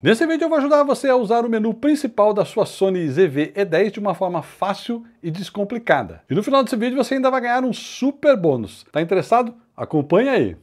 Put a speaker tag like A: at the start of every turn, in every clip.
A: Nesse vídeo eu vou ajudar você a usar o menu principal da sua Sony ZV-E10 de uma forma fácil e descomplicada. E no final desse vídeo você ainda vai ganhar um super bônus. Tá interessado? Acompanhe aí!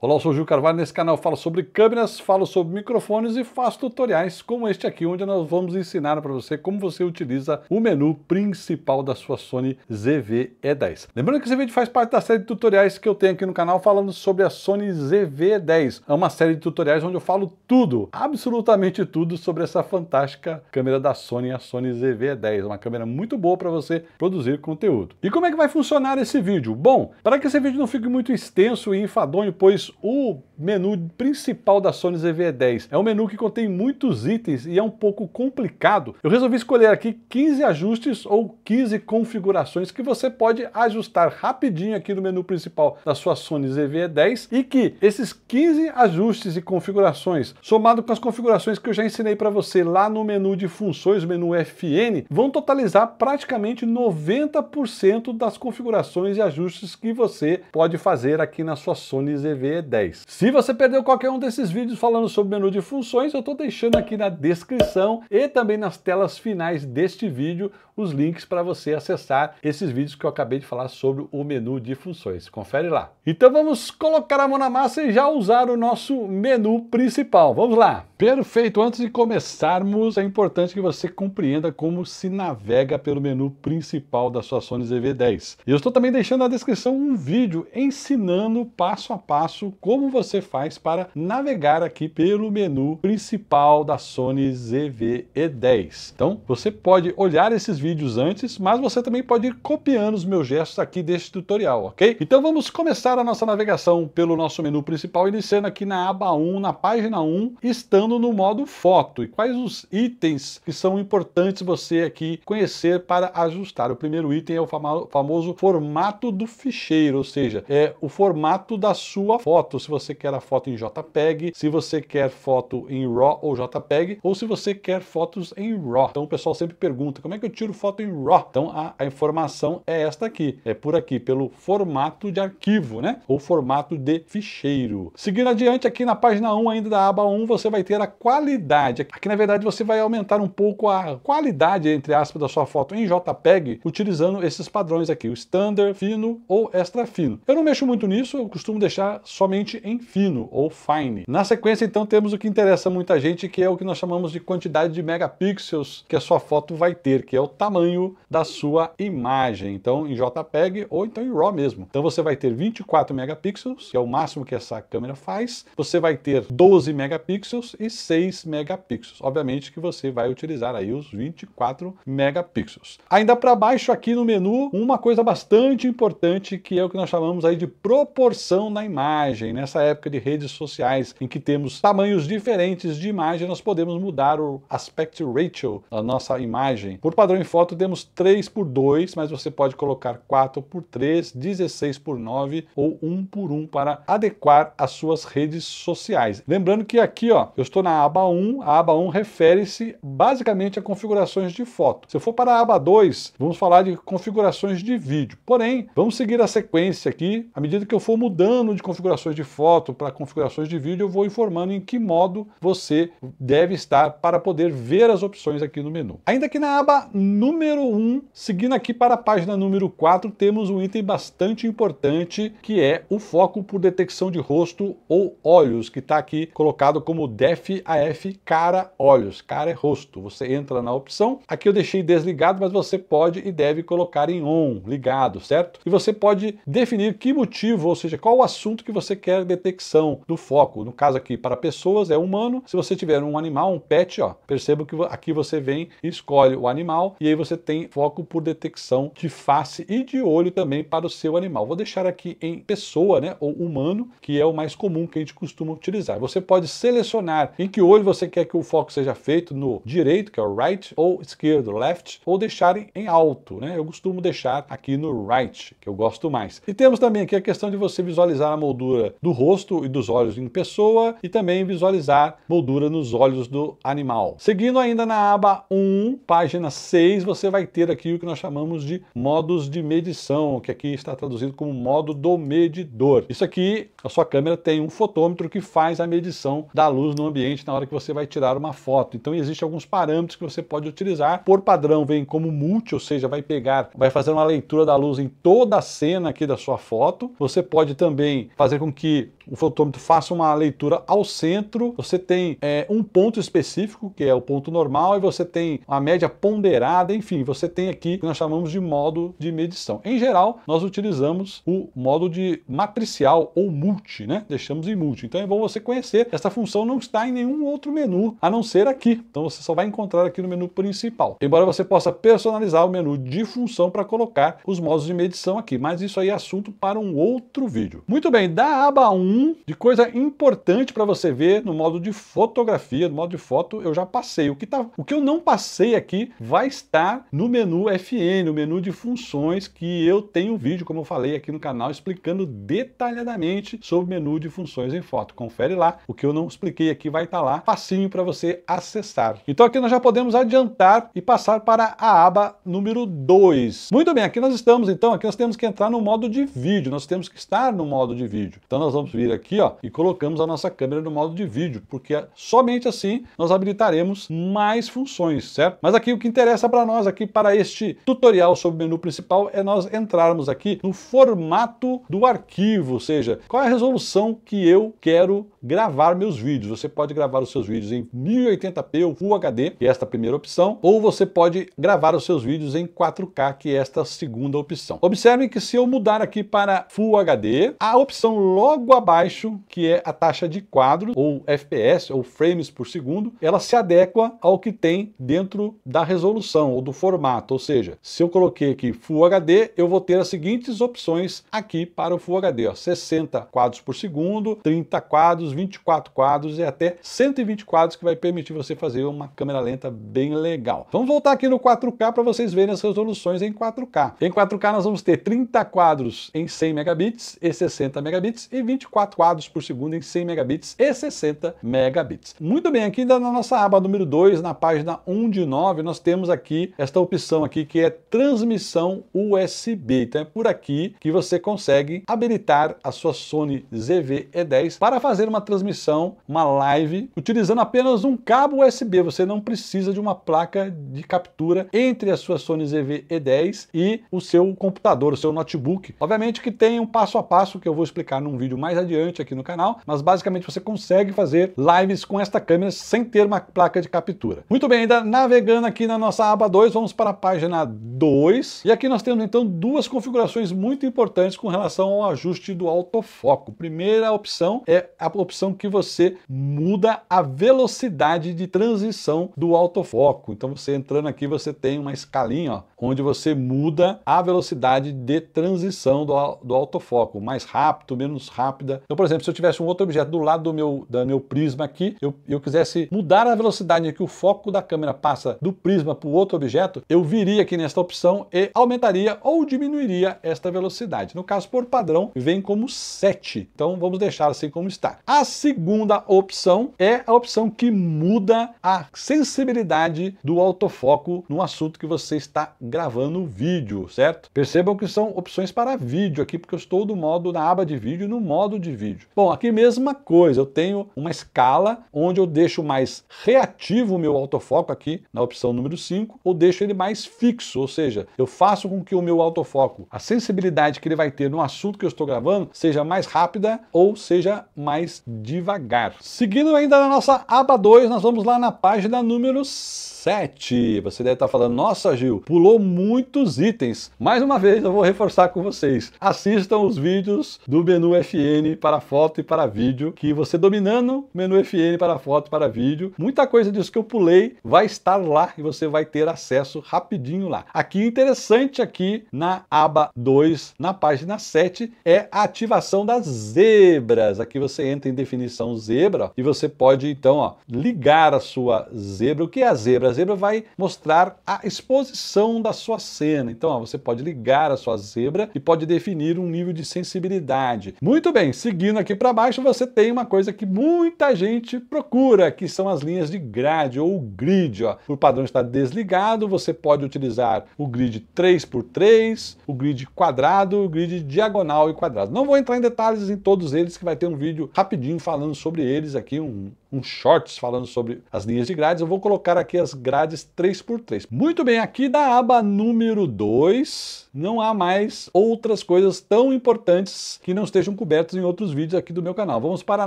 A: Olá, eu sou o Gil Carvalho, nesse canal eu falo sobre câmeras, falo sobre microfones e faço tutoriais como este aqui, onde nós vamos ensinar para você como você utiliza o menu principal da sua Sony ZV-E10. Lembrando que esse vídeo faz parte da série de tutoriais que eu tenho aqui no canal falando sobre a Sony ZV-10. É uma série de tutoriais onde eu falo tudo, absolutamente tudo sobre essa fantástica câmera da Sony, a Sony ZV-10. Uma câmera muito boa para você produzir conteúdo. E como é que vai funcionar esse vídeo? Bom, para que esse vídeo não fique muito extenso e enfadonho, pois o menu principal da Sony ZV-10. É um menu que contém muitos itens e é um pouco complicado. Eu resolvi escolher aqui 15 ajustes ou 15 configurações que você pode ajustar rapidinho aqui no menu principal da sua Sony ZV-10 e que esses 15 ajustes e configurações, somado com as configurações que eu já ensinei para você lá no menu de funções, menu FN, vão totalizar praticamente 90% das configurações e ajustes que você pode fazer aqui na sua Sony ZV-10. 10. Se você perdeu qualquer um desses vídeos falando sobre menu de funções, eu estou deixando aqui na descrição e também nas telas finais deste vídeo os links para você acessar esses vídeos que eu acabei de falar sobre o menu de funções. Confere lá. Então vamos colocar a mão na massa e já usar o nosso menu principal. Vamos lá. Perfeito. Antes de começarmos, é importante que você compreenda como se navega pelo menu principal da sua Sony ZV-10. Eu estou também deixando na descrição um vídeo ensinando passo a passo como você faz para navegar aqui pelo menu principal da Sony ZV-E10. Então, você pode olhar esses vídeos vídeos antes, mas você também pode ir copiando os meus gestos aqui deste tutorial, ok? Então vamos começar a nossa navegação pelo nosso menu principal, iniciando aqui na aba 1, na página 1, estando no modo foto. E quais os itens que são importantes você aqui conhecer para ajustar? O primeiro item é o famoso formato do ficheiro, ou seja, é o formato da sua foto, se você quer a foto em JPEG, se você quer foto em RAW ou JPEG, ou se você quer fotos em RAW. Então o pessoal sempre pergunta, como é que eu tiro foto em RAW. Então a, a, informação é esta aqui, é por aqui, pelo formato de arquivo, né? Ou formato de ficheiro. Seguindo adiante, aqui na página 1 ainda da aba 1, você vai ter a qualidade. Aqui na verdade você vai aumentar um pouco a qualidade, entre aspas, da sua foto em JPEG, utilizando esses padrões aqui, o standard, fino ou extra fino. Eu não mexo muito nisso, eu costumo deixar somente em fino ou fine. Na sequência, então, temos o que interessa muita gente, que é o que nós chamamos de quantidade de megapixels que a sua foto vai ter, que é o tamanho tamanho da sua imagem, então em JPEG ou então em RAW mesmo. Então você vai ter 24 megapixels, que é o máximo que essa câmera faz, você vai ter 12 megapixels e 6 megapixels. Obviamente que você vai utilizar aí os 24 megapixels. Ainda para baixo aqui no menu, uma coisa bastante importante que é o que nós chamamos aí de proporção na imagem. Nessa época de redes sociais em que temos tamanhos diferentes de imagem, nós podemos mudar o aspect ratio da nossa imagem. Por padrão foto temos 3 por 2, mas você pode colocar 4 por 3, 16 por 9 ou 1 por 1 para adequar as suas redes sociais. Lembrando que aqui, ó, eu estou na aba 1, a aba 1 refere-se basicamente a configurações de foto. Se eu for para a aba 2, vamos falar de configurações de vídeo. Porém, vamos seguir a sequência aqui, à medida que eu for mudando de configurações de foto para configurações de vídeo, eu vou informando em que modo você deve estar para poder ver as opções aqui no menu. Ainda aqui na aba número 1, seguindo aqui para a página número 4, temos um item bastante importante que é o foco por detecção de rosto ou olhos, que está aqui colocado como DEF AF cara olhos, cara é rosto. Você entra na opção, aqui eu deixei desligado, mas você pode e deve colocar em on, ligado, certo? E você pode definir que motivo, ou seja, qual o assunto que você quer detecção do foco. No caso aqui para pessoas é humano, se você tiver um animal, um pet, ó, perceba que aqui você vem escolhe o animal e aí você tem foco por detecção de face e de olho também para o seu animal. Vou deixar aqui em pessoa, né, ou humano, que é o mais comum que a gente costuma utilizar. Você pode selecionar em que olho você quer que o foco seja feito, no direito, que é o right, ou esquerdo, left, ou deixar em alto, né? Eu costumo deixar aqui no right, que eu gosto mais. E temos também aqui a questão de você visualizar a moldura do rosto e dos olhos em pessoa e também visualizar moldura nos olhos do animal. Seguindo ainda na aba 1, página 6, você vai ter aqui o que nós chamamos de modos de medição, que aqui está traduzido como modo do medidor. Isso aqui, a sua câmera tem um fotômetro que faz a medição da luz no ambiente na hora que você vai tirar uma foto. Então existem alguns parâmetros que você pode utilizar. Por padrão vem como multi, ou seja, vai pegar, vai fazer uma leitura da luz em toda a cena aqui da sua foto. Você pode também fazer com que o fotômetro faça uma leitura ao centro. Você tem é, um ponto específico, que é o ponto normal, e você tem a média ponderada, enfim, você tem aqui o que nós chamamos de modo de medição. Em geral, nós utilizamos o modo de matricial ou multi, né? Deixamos em multi. Então é bom você conhecer. Essa função não está em nenhum outro menu, a não ser aqui. Então você só vai encontrar aqui no menu principal. Embora você possa personalizar o menu de função para colocar os modos de medição aqui, mas isso aí é assunto para um outro vídeo. Muito bem, da aba 1, de coisa importante para você ver no modo de fotografia, no modo de foto, eu já passei. O que, tá, o que eu não passei aqui vai estar no menu FN, no menu de funções, que eu tenho um vídeo, como eu falei aqui no canal, explicando detalhadamente sobre o menu de funções em foto. Confere lá, o que eu não expliquei aqui vai estar lá, facinho para você acessar. Então aqui nós já podemos adiantar e passar para a aba número 2. Muito bem, aqui nós estamos, então, aqui nós temos que entrar no modo de vídeo, nós temos que estar no modo de vídeo. Então nós vamos vir aqui, ó, e colocamos a nossa câmera no modo de vídeo, porque somente assim nós habilitaremos mais funções, certo? Mas aqui o que interessa para nós aqui para este tutorial sobre o menu principal é nós entrarmos aqui no formato do arquivo, ou seja, qual é a resolução que eu quero gravar meus vídeos. Você pode gravar os seus vídeos em 1080p ou Full HD, que é esta primeira opção, ou você pode gravar os seus vídeos em 4K, que é esta segunda opção. Observe que se eu mudar aqui para Full HD, a opção logo abaixo, que é a taxa de quadro, ou FPS, ou frames por segundo, ela se adequa ao que tem dentro da resolução ou do formato. Ou seja, se eu coloquei aqui Full HD, eu vou ter as seguintes opções aqui para o Full HD: ó, 60 quadros por segundo, 30 quadros, 24 quadros e até 120 quadros, que vai permitir você fazer uma câmera lenta bem legal. Vamos voltar aqui no 4K para vocês verem as resoluções em 4K. Em 4K nós vamos ter 30 quadros em 100 megabits e 60 megabits e 24 quadros por segundo em 100 megabits e 60 megabits. Muito bem, aqui na nossa aba número 2, na página 1 de 9, nós temos esta opção aqui que é transmissão USB. Então é por aqui que você consegue habilitar a sua Sony ZV-E10 para fazer uma transmissão, uma live, utilizando apenas um cabo USB. Você não precisa de uma placa de captura entre a sua Sony ZV-E10 e o seu computador, o seu notebook. Obviamente que tem um passo a passo que eu vou explicar num vídeo mais adiante aqui no canal, mas basicamente você consegue fazer lives com esta câmera sem ter uma placa de captura. Muito bem, ainda navegando aqui na nossa aba 2, vamos para a página 2. E aqui nós temos então duas configurações muito importantes com relação ao ajuste do autofoco. Primeira opção é a opção que você muda a velocidade de transição do autofoco. Então você entrando aqui, você tem uma escalinha, ó, onde você muda a velocidade de transição do, do autofoco, mais rápido, menos rápida. Então, por exemplo, se eu tivesse um outro objeto do lado do meu, do meu prisma aqui, eu, eu quisesse mudar a velocidade que o foco da câmera passa do prisma para o outro objeto, eu viria aqui nesta opção e aumentaria ou diminuiria esta velocidade. No caso, por padrão, vem como 7. Então, vamos deixar assim como está. A segunda opção é a opção que muda a sensibilidade do autofoco no assunto que você está gravando o vídeo, certo? Percebam que são opções para vídeo aqui, porque eu estou do modo na aba de vídeo no modo de vídeo. Bom, aqui mesma coisa, eu tenho uma escala onde eu deixo mais reativo o meu autofoco aqui na opção número 5, ou deixo ele mais fixo, ou seja, eu faço com que o meu autofoco, a sensibilidade que ele vai ter no assunto que eu estou gravando, seja mais rápida ou seja mais devagar. Seguindo ainda na nossa aba 2, nós vamos lá na página número 7. Você deve estar falando, nossa Gil, pulou muitos itens. Mais uma vez eu vou reforçar com vocês. Assistam os vídeos do menu FN para foto e para vídeo, que você dominando menu FN para foto e para vídeo, muita coisa disso que eu pulei vai estar lá e você vai ter acesso rapidinho lá. Aqui interessante aqui na aba 2, na página 7, é a ativação das zebras. Aqui você entra em definição zebra ó, e você pode então ó, ligar a sua zebra. O que é a zebra? A zebra vai mostrar a exposição da sua cena. Então, ó, você pode ligar a sua zebra e pode definir um nível de sensibilidade. Muito bem, seguindo aqui para baixo, você tem uma coisa que muita gente procura, que são as linhas de grade ou grid. Ó. Por padrão está desligado, você pode utilizar o grid 3x3, o grid quadrado, o grid diagonal e quadrado. Não vou entrar em detalhes em todos eles, que vai ter um vídeo rapidinho falando sobre eles aqui, um, um shorts falando sobre as linhas de grades. Eu vou colocar aqui as grades 3x3. Muito bem, aqui da aba número 2, não há mais outras coisas tão importantes que não estejam cobertas em outros vídeos aqui do meu canal. Vamos para a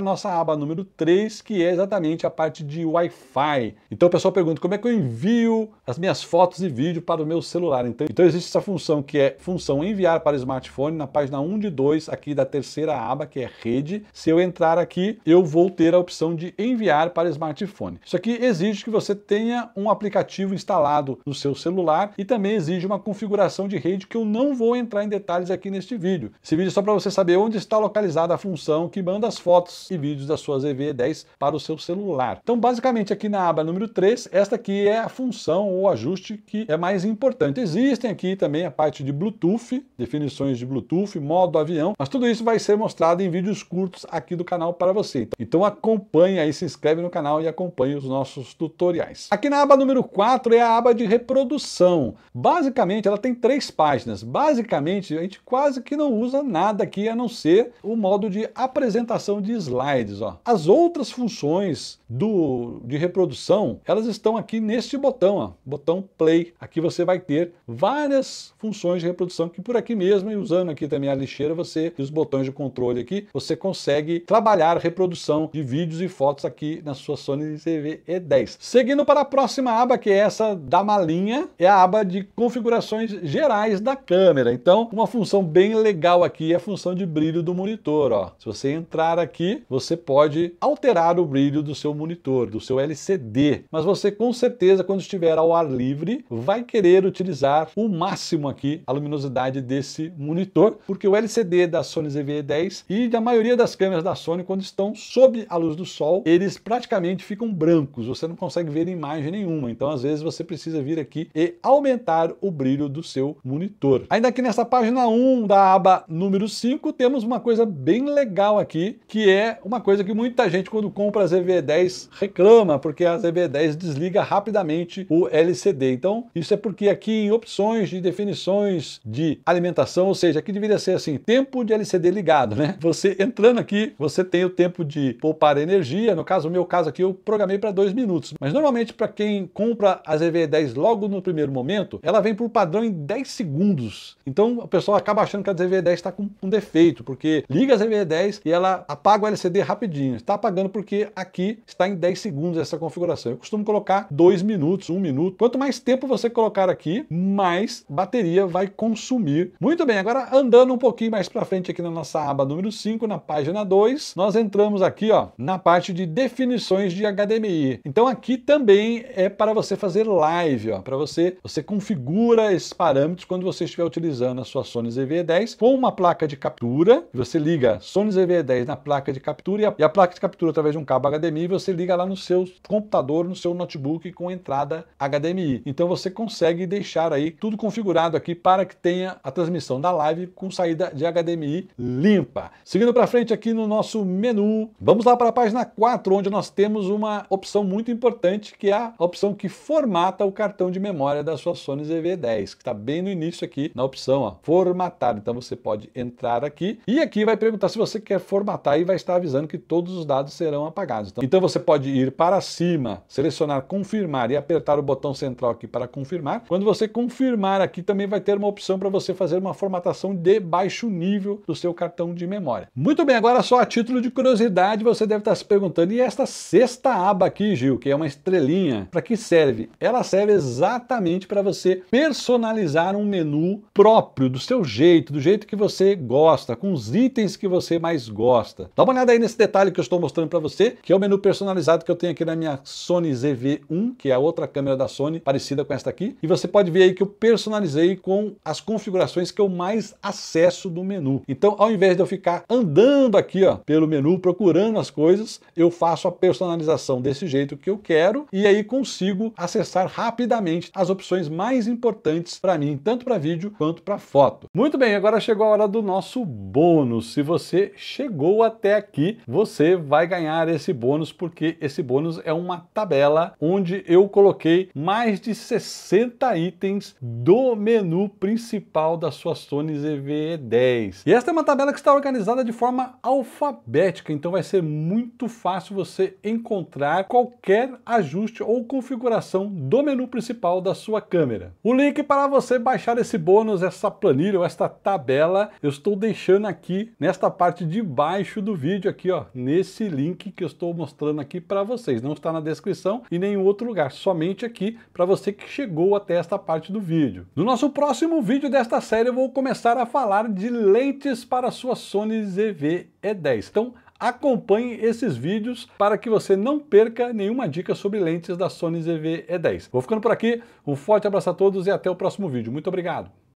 A: nossa aba número 3, que é exatamente a parte de Wi-Fi. Então o pessoal pergunta como é que eu envio as minhas fotos e vídeo para o meu celular. Então, então existe essa função que é função enviar para smartphone na página 1 de 2 aqui da terceira aba, que é rede. Se eu entrar aqui, eu vou ter a opção de enviar para smartphone. Isso aqui exige que você tenha um aplicativo instalado no seu celular e também exige uma configuração de rede que eu não vou entrar em detalhes aqui neste vídeo. Esse vídeo é só para você saber onde está localizada a função que manda as fotos e vídeos da sua ZV-10 para o seu celular. Então, basicamente, aqui na aba número 3, esta aqui é a função ou ajuste que é mais importante. Existem aqui também a parte de Bluetooth, definições de Bluetooth, modo avião, mas tudo isso vai ser mostrado em vídeos curtos aqui do canal para você. Então acompanhe aí, se inscreve no canal e acompanhe os nossos tutoriais. Aqui na aba número 4 é a aba de reprodução. Basicamente, ela tem três páginas. Basicamente, a gente quase que não usa nada aqui a não ser o modo de apresentação de slides. Ó. As outras funções do, de reprodução, elas estão aqui neste botão, ó, botão play. Aqui você vai ter várias funções de reprodução que por aqui mesmo, e usando aqui também a lixeira, você e os botões de controle aqui, você consegue trabalhar reprodução de vídeos e fotos aqui na sua Sony ZV-E10. Seguindo para a próxima aba, que é essa da malinha, é a aba de configurações gerais da câmera. Então, uma função bem legal aqui é a função de brilho do monitor. Ó. Se você entrar aqui, você pode alterar o brilho do seu monitor, do seu LCD. Mas você com certeza, quando estiver ao ar livre, vai querer utilizar o máximo aqui a luminosidade desse monitor, porque o LCD da Sony ZV-10 e da maioria das câmeras da Sony, quando estão sob a luz do sol, eles praticamente ficam brancos, você não consegue ver imagem nenhuma. Então, às vezes, você precisa vir aqui e aumentar o brilho do seu monitor. Ainda aqui nessa página 1 da aba número 5, temos uma coisa bem legal aqui, que é uma coisa que muita gente, quando compra a ZV-10, reclama, porque a ZV-10 desliga rapidamente o LCD. Então, isso é porque aqui em opções de definições de alimentação, ou seja, aqui deveria ser assim, tempo de LCD ligado, né? Você entrando aqui, você tem o tempo de poupar energia, no caso, o meu caso aqui, eu programei para dois minutos, mas normalmente para quem compra a ZV-10 logo no primeiro momento, ela vem por padrão em 10 segundos. Então, o pessoal acaba achando que a ZV-10 está com um defeito, porque liga a ZV-10 e ela apaga o LCD rapidinho. Está apagando porque aqui está em 10 segundos essa configuração. Eu costumo colocar 2 minutos, 1 um minuto. Quanto mais tempo você colocar aqui, mais bateria vai consumir. Muito bem, agora andando um pouquinho mais para frente aqui na nossa aba número 5, na página 2, nós entramos aqui ó, na parte de definições de HDMI. Então aqui também é para você fazer live, para você, você configura esses parâmetros quando você estiver utilizando a sua Sony ZV-10 com uma placa de captura, você liga Sony ZV-10 na placa de captura e a, e a placa de captura através de um cabo HDMI, você liga lá no seu computador, no seu notebook com entrada HDMI. Então você consegue deixar aí tudo configurado aqui para que tenha a transmissão da live com saída de HDMI limpa. Seguindo para frente aqui no nosso menu, vamos lá para a página 4, onde nós temos uma opção muito importante, que é a opção que formata o cartão de memória da sua Sony ZV-10, que está bem no início aqui na opção ó, formatar. Então você pode entrar aqui e aqui vai perguntar se você quer formatar e vai estar avisando que todos os dados serão apagados. Então, então você pode ir para cima, selecionar confirmar e apertar o botão central aqui para confirmar. Quando você confirmar aqui também vai ter uma opção para você fazer uma formatação de baixo nível do seu cartão de memória. Muito bem, agora só a título de curiosidade, você deve estar se perguntando, e esta sexta aba aqui, Gil, que é uma estrelinha, para que serve? Ela serve exatamente para você personalizar um menu próprio, do seu jeito, do jeito que você gosta, com os itens que você mais gosta. Dá uma olhada aí nesse detalhe que eu estou mostrando para você, que é o menu personalizado que eu tenho aqui na minha Sony ZV-1, que é a outra câmera da Sony, parecida com esta aqui. E você pode ver aí que eu personalizei com as configurações que eu mais acesso do menu. Então, ao invés de eu ficar andando aqui ó, pelo menu, procurando as coisas, eu faço a personalização desse jeito que eu quero e aí consigo acessar rapidamente as opções mais importantes para mim, tanto para vídeo quanto para foto. Muito bem, agora chegou a hora do nosso bônus. Se você chegou até aqui, você vai ganhar esse bônus porque esse bônus é uma tabela onde eu coloquei mais de 60 itens do menu principal da sua Sony ZV-E10. E esta é uma tabela que está organizada de forma alfabética, então vai ser muito fácil você encontrar qualquer ajuste ou configuração do menu principal da sua câmera. O link para você baixar esse bônus, essa planilha ou esta tabela, eu estou deixando aqui nesta parte de baixo do vídeo aqui, ó, nesse link que eu estou mostrando aqui para vocês. Não está na descrição e nenhum outro lugar, somente aqui para você que chegou até esta parte do vídeo. No nosso próximo vídeo desta série eu vou começar a falar de lentes para sua Sony ZV-E10. Então acompanhe esses vídeos para que você não perca nenhuma dica sobre lentes da Sony ZV-E10. Vou ficando por aqui, um forte abraço a todos e até o próximo vídeo. Muito obrigado!